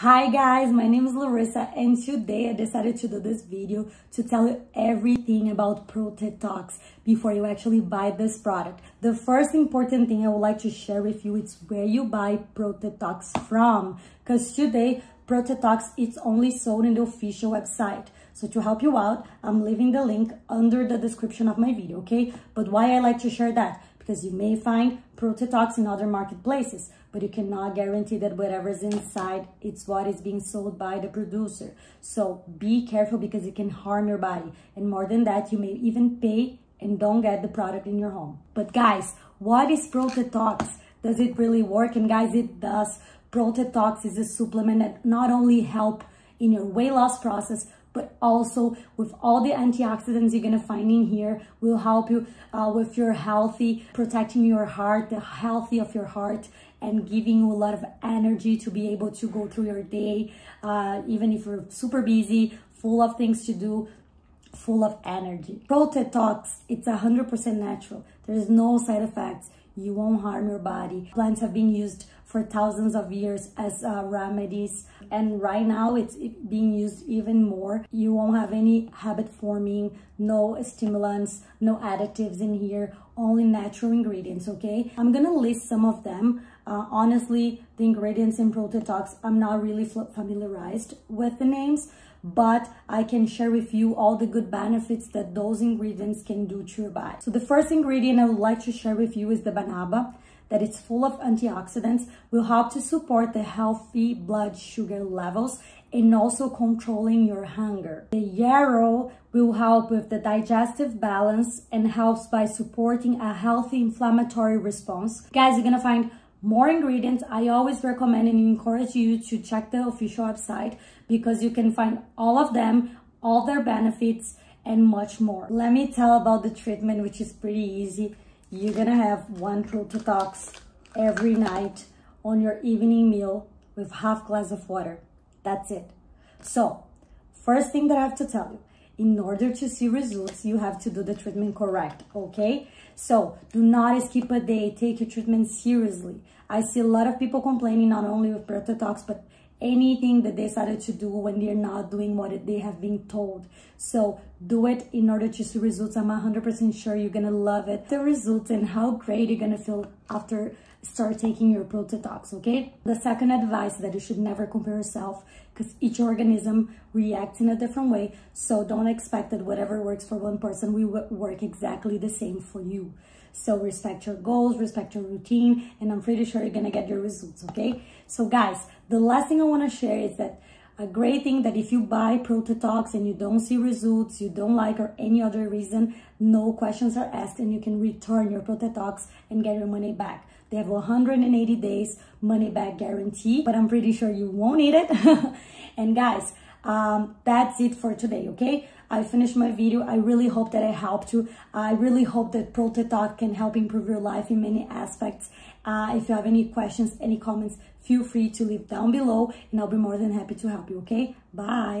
Hi guys, my name is Larissa and today I decided to do this video to tell you everything about ProTetox before you actually buy this product. The first important thing I would like to share with you is where you buy ProTetox from because today ProTetox is only sold in the official website. So to help you out, I'm leaving the link under the description of my video, okay? But why I like to share that? Because you may find ProTetox in other marketplaces, but you cannot guarantee that whatever's inside, it's what is being sold by the producer. So be careful because it can harm your body. And more than that, you may even pay and don't get the product in your home. But guys, what is ProTetox? Does it really work? And guys, it does. ProTetox is a supplement that not only help in your weight loss process, but also with all the antioxidants you're gonna find in here will help you uh, with your healthy, protecting your heart, the healthy of your heart, and giving you a lot of energy to be able to go through your day, uh, even if you're super busy, full of things to do, full of energy. ProTetox, it's 100% natural. There's no side effects. You won't harm your body. Plants have been used for thousands of years as uh, remedies. And right now it's being used even more. You won't have any habit forming no stimulants no additives in here only natural ingredients okay? I'm gonna list some of them. Uh, honestly the ingredients in ProTetox i'm not really familiarized with the names but I can share with you all the good benefits that those ingredients can do to your body. So the first ingredient I would like to share with you is the banaba that it's full of antioxidants will help to support the healthy blood sugar levels and also controlling your hunger. The yarrow will help with the digestive balance and helps by supporting a healthy inflammatory response. Guys, you're gonna find more ingredients. I always recommend and encourage you to check the official website because you can find all of them, all their benefits, and much more. Let me tell about the treatment, which is pretty easy you're gonna have one ProTetox every night on your evening meal with half glass of water. That's it. So, first thing that I have to tell you, in order to see results, you have to do the treatment correct, okay? So, do not skip a day. Take your treatment seriously. I see a lot of people complaining not only with ProTetox, but anything that they decided to do when they're not doing what they have been told. So do it in order to see results. I'm 100% sure you're to love it. The results and how great you're to feel after start taking your ProTetox, okay? The second advice that you should never compare yourself because each organism reacts in a different way. So don't expect that whatever works for one person will work exactly the same for you. So respect your goals, respect your routine, and I'm pretty sure you're gonna get your results, okay? So guys, the last thing I wanna share is that a great thing that if you buy ProTetox and you don't see results, you don't like or any other reason, no questions are asked and you can return your ProTetox and get your money back. They have 180 days money back guarantee, but I'm pretty sure you won't need it. and guys, um, that's it for today, okay? I finished my video. I really hope that I helped you. I really hope that ProTetox can help improve your life in many aspects. Uh, if you have any questions, any comments, feel free to leave down below and I'll be more than happy to help you, okay? Bye.